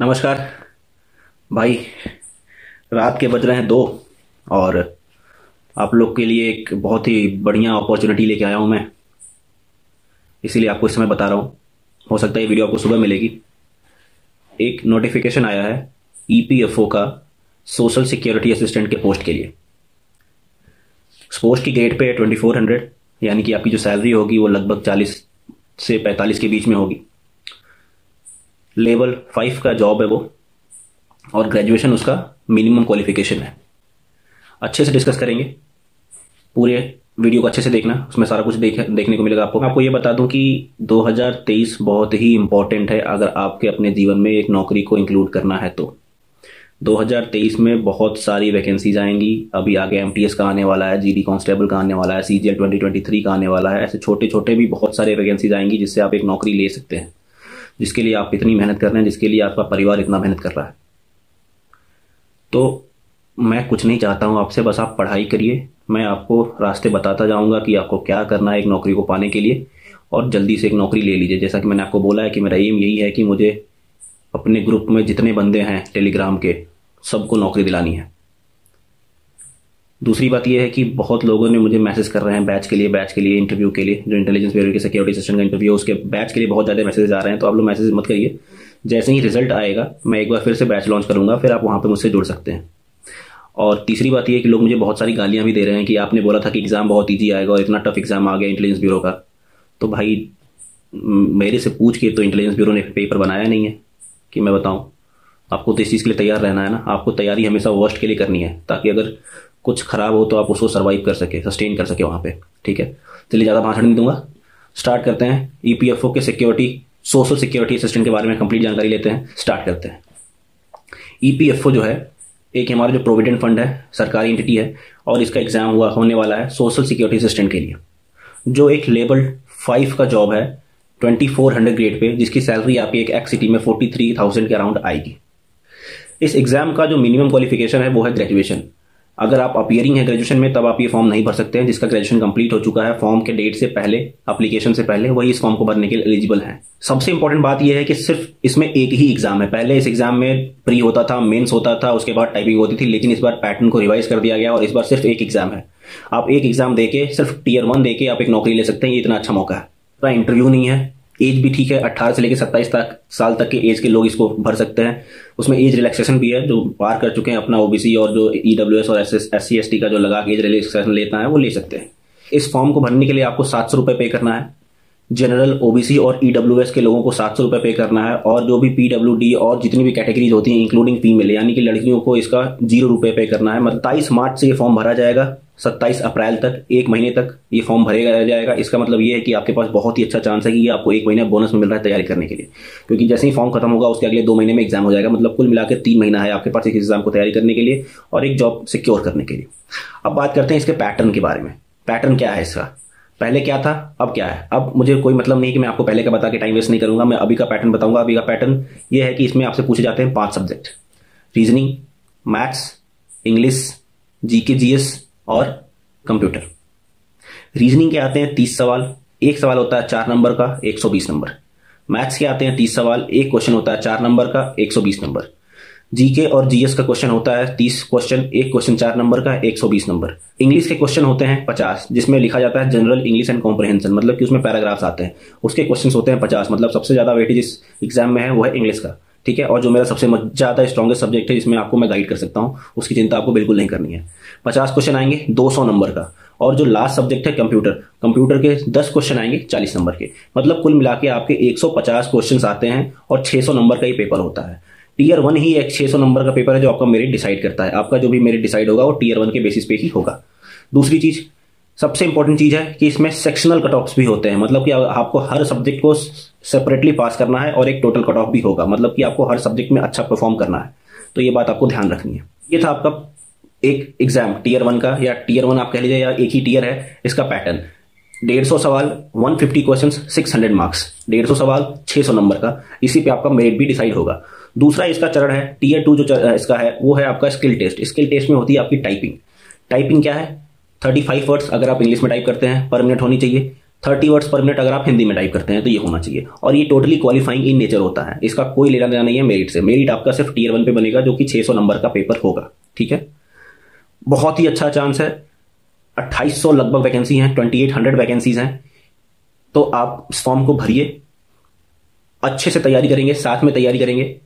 नमस्कार। भाई, रात के बज रहे हैं दो और आप लोग के लिए एक बहुत ही बढ़िया अपॉर्चुनिटी लेके आया हूँ मैं। इसीलिए आपको इस समय बता रहा हूँ। हो सकता है ये वीडियो आपको सुबह मिलेगी। एक नोटिफिकेशन आया है ईपीएफओ का सोशल सिक्योरिटी असिस्टेंट के पोस्ट के लिए। पोस्ट की grade pay twenty four hundred यानी कि आपकी जो सैलरी होगी वो लगभग चालीस से पैंतालीस के बीच में होगी। लेवल फाइव का जॉब है वो, और ग्रेजुएशन उसका मिनिमम क्वालिफिकेशन है। अच्छे से डिस्कस करेंगे। पूरे वीडियो को अच्छे से देखना, उसमें सारा कुछ देख, देखने को मिलेगा आपको। आपको ये बता दूँ कि 2023 बहुत ही इंपॉर्टेंट है, अगर आपके अपने जीवन में एक नौकरी को इंक्लूड करना है तो। 2023 में बहुत सारी वैकेंसीज आएँगी। अभी आगे एमटीएस का आने वाला है जीडी कांस्टेबल का आने वाला है सी जी का आने वाला है। ऐसे छोटे छोटे भी बहुत सारे वैकेंसीज आएँगी जिससे आप एक नौकरी ले सकते हैं। जिसके लिए आप इतनी मेहनत कर रहे हैं, जिसके लिए आपका परिवार इतना मेहनत कर रहा है। तो मैं कुछ नहीं चाहता हूँ आपसे, बस आप पढ़ाई करिए। मैं आपको रास्ते बताता जाऊँगा कि आपको क्या करना है एक नौकरी को पाने के लिए, और जल्दी से एक नौकरी ले लीजिए। जैसा कि मैंने आपको बोला है कि मेरा एम यही है कि मुझे अपने ग्रुप में जितने बंदे हैं टेलीग्राम के, सबको नौकरी दिलानी है। दूसरी बात यह है कि बहुत लोगों ने मुझे मैसेज कर रहे हैं बैच के लिए, बैच के लिए इंटरव्यू के लिए, जो इंटेलिजेंस ब्यूरो के सिक्योरिटी सिस्टम का इंटरव्यू उसके बैच के लिए बहुत ज़्यादा मैसेज आ रहे हैं तो आप लोग मैसेज मत करिए। जैसे ही रिज़ल्ट आएगा, मैं एक बार फिर से बैच लॉन्च करूँगा, फिर आप वहाँ पर मुझसे जुड़ सकते हैं। और तीसरी बात यह कि लोग मुझे बहुत सारी गालियाँ भी दे रहे हैं कि आपने बोला था कि एग्ज़ाम बहुत ईजी आएगा और इतना टफ एग्ज़ाम आ गया इंटेलिजेंस ब्यूरो का। तो भाई, मेरे से पूछ के तो इंटेलिजेंस ब्यूरो ने पेपर बनाया नहीं है, कि मैं बताऊँ। आपको तो इस चीज़ के लिए तैयार रहना है ना। आपको तैयारी हमेशा वर्स्ट के लिए करनी है, ताकि अगर कुछ खराब हो तो आप उसको सर्वाइव कर सके सस्टेन कर सके वहाँ पे, ठीक है? चलिए, ज़्यादा भाषण नहीं दूँगा। स्टार्ट करते हैं। ईपीएफओ के सिक्योरिटी सोशल सिक्योरिटी असिस्टेंट के बारे में कंप्लीट जानकारी लेते हैं। स्टार्ट करते हैं। ईपीएफओ जो है, एक हमारा जो प्रोविडेंट फंड है, सरकारी एंटिटी है, और इसका एग्ज़ाम हुआ, होने वाला है सोशल सिक्योरिटी असिस्टेंट के लिए। जो एक लेवल फाइव का जॉब है twenty four hundred grade pay, जिसकी सैलरी आपकी एक एक्स सिटी में फोर्टी थ्री थाउज़ेंड के अराउंड आएगी। इस एग्ज़ाम का जो मिनिमम क्वालिफिकेशन है, वो है ग्रेजुएशन अगर आप अपियरिंग है ग्रेजुएशन में, तब आप ये फॉर्म नहीं भर सकते हैं, जिसका ग्रेजुएशन कंप्लीट हो चुका है फॉर्म के डेट से पहले एप्लीकेशन से पहले, वही इस फॉर्म को भरने के लिए एलिजिबल है। सबसे इंपॉर्टेंट बात यह है कि सिर्फ़ इसमें एक ही एग्ज़ाम है। पहले इस एग्ज़ाम में प्री होता था मेन्स होता था, उसके बाद टाइपिंग होती थी, लेकिन इस बार पैटर्न को रिवाइज कर दिया गया और इस बार सिर्फ़ एक एग्ज़ाम है। आप एक एग्ज़ाम देके, सिर्फ़ टीयर वन देके आप एक नौकरी ले सकते हैं, ये इतना अच्छा मौका है। इंटरव्यू नहीं है। एज भी ठीक है, अट्ठारह से लेकर सत्ताईस तक, साल तक के एज के लोग इसको भर सकते हैं। उसमें एज रिलैक्सेशन भी है, जो पार कर चुके हैं अपना ओबीसी और जो ईडब्ल्यू e और एस एस का जो लगा एज रिलैक्सेशन लेता है, वो ले सकते हैं। इस फॉर्म को भरने के लिए आपको सात सौ रुपये पे करना है। जनरल ओबीसी और ईडब्ल्यू e के लोगों को सात सौ रुपये पे करना है और जो भी पीडब्ल्यूडी और जितनी भी कैटेगरीज होती हैं इंक्लूडिंग फीमेल यानी कि लड़कियों को इसका ज़ीरो रुपये पे करना है। मतलब तेईस मार्च से ये फॉर्म भरा जाएगा, सत्ताईस अप्रैल तक, एक महीने तक ये फॉर्म भरेगा जाएगा। इसका मतलब ये है कि आपके पास बहुत ही अच्छा चांस है कि ये आपको एक महीना बोनस में मिल रहा है तैयारी करने के लिए। क्योंकि जैसे ही फॉर्म खत्म होगा, उसके अगले दो महीने में एग्ज़ाम हो जाएगा। मतलब कुल मिलाकर तीन महीना है आपके पास एक एग्ज़ाम को तैयारी करने के लिए और एक जॉब सिक्योर करने के लिए। अब बात करते हैं इसके पैटर्न के बारे में। पैटर्न क्या है इसका? पहले क्या था? अब क्या है? अब मुझे कोई मतलब नहीं कि मैं आपको पहले का बता के टाइम वेस्ट नहीं करूँगा, मैं अभी का पैटर्न बताऊँगा। अभी का पैटर्न ये है कि इसमें आपसे पूछे जाते हैं पाँच subject reasoning maths English GK GS और कंप्यूटर रीजनिंग के आते हैं तीस सवाल। एक सवाल होता है चार नंबर का, एक सौ बीस नंबर मैथ्स के आते हैं तीस सवाल। एक क्वेश्चन होता है चार नंबर का, एक सौ बीस नंबर जीके और जीएस का क्वेश्चन होता है तीस क्वेश्चन एक क्वेश्चन चार नंबर का, एक सौ बीस नंबर इंग्लिश के क्वेश्चन होते हैं पचास, जिसमें लिखा जाता है जनरल इंग्लिश एंड कॉम्प्रहेंशन मतलब कि उसमें पैराग्राफ्स आते हैं. उसके क्वेश्चन होते हैं पचास मतलब सबसे ज़्यादा वेटेज इस एग्ज़ाम में है, वो है इंग्लिश का. ठीक है? और जो मेरा सबसे ज़्यादा स्ट्रॉगेस्ट सब्जेक्ट है जिसमें आपको मैं गाइड कर सकता हूँ. उसकी चिंता आपको बिल्कुल नहीं करनी है. पचास क्वेश्चन आएँगे, दो सौ नंबर का. और जो लास्ट सब्जेक्ट है कंप्यूटर कंप्यूटर के दस क्वेश्चन आएँगे, चालीस नंबर के. मतलब कुल मिला के आपके एक सौ पचास क्वेश्चन आते हैं और छह सौ नंबर का ही पेपर होता है. टीयर वन ही एक छह सौ नंबर का पेपर है जो आपका मेरिट डिसाइड करता है। आपका जो भी मेरिट डिसाइड होगा वो टीयर वन के बेसिस पे ही होगा। दूसरी चीज़, सबसे इंपॉर्टेंट चीज़ है कि इसमें सेक्शनल कट ऑफ़ भी होते हैं। मतलब कि आपको हर सब्जेक्ट को सेपरेटली पास करना है और एक टोटल कट ऑफ़ भी होगा। मतलब कि आपको हर सब्जेक्ट में अच्छा परफॉर्म करना है। तो ये बात आपको ध्यान रखनी है। ये था आपका एक एग्ज़ाम टीयर वन का, या टीयर वन आप कह लीजिए, या एक ही टीयर है इसका पैटर्न डेढ़ सौ सवाल 150 क्वेश्चन 600 मार्क्स डेढ़ सौ सवाल 600 नंबर का। इसी पे आपका मेरिट भी डिसाइड होगा। दूसरा इसका चरण है टीयर टू जो इसका है, वो है आपका स्किल टेस्ट स्किल टेस्ट में होती है आपकी टाइपिंग टाइपिंग क्या है? थर्टी फाइव वर्ड्स अगर आप इंग्लिश में टाइप करते हैं पर मिनट होनी चाहिए. थर्टी वर्ड्स पर मिनट अगर आप हिंदी में टाइप करते हैं तो ये होना चाहिए. और ये टोटली क्वालिफाइंग इन नेचर होता है. इसका कोई लेना देना नहीं है मेरिट से. मेरिट आपका सिर्फ़ टीयर वन पे बनेगा, जो कि 600 नंबर का पेपर होगा. ठीक है? बहुत ही अच्छा चांस है. 2800 लगभग वैकेंसी हैं 2800 वैकेंसीज हैं. तो आप इस फॉर्म को भरिए. अच्छे से तैयारी करेंगे, साथ में तैयारी करेंगे.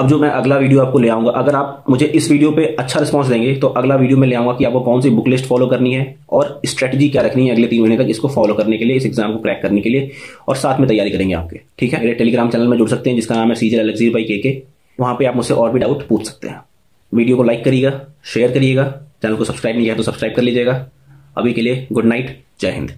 अब जो मैं अगला वीडियो आपको ले आऊँगा, अगर आप मुझे इस वीडियो पे अच्छा रिस्पांस देंगे तो अगला वीडियो में ले आऊँगा कि आपको कौन सी बुक लिस्ट फॉलो करनी है और स्ट्रेटजी क्या रखनी है अगले तीन महीने तक इसको फॉलो करने के लिए, इस एग्ज़ाम को क्रैक करने के लिए और साथ में तैयारी करेंगे आपके, ठीक है? मेरे टेलीग्राम चैनल में जुड़ सकते हैं, जिसका नाम है सीजर अलगजीर बाई के के वहाँ पर आप मुझसे और भी डाउट पूछ सकते हैं। वीडियो को लाइक करिएगा शेयर करिएगा चैनल को सब्सक्राइब नहीं किया तो सब्सक्राइब कर लीजिएगा। अभी के लिए गुड नाइट जय हिंद।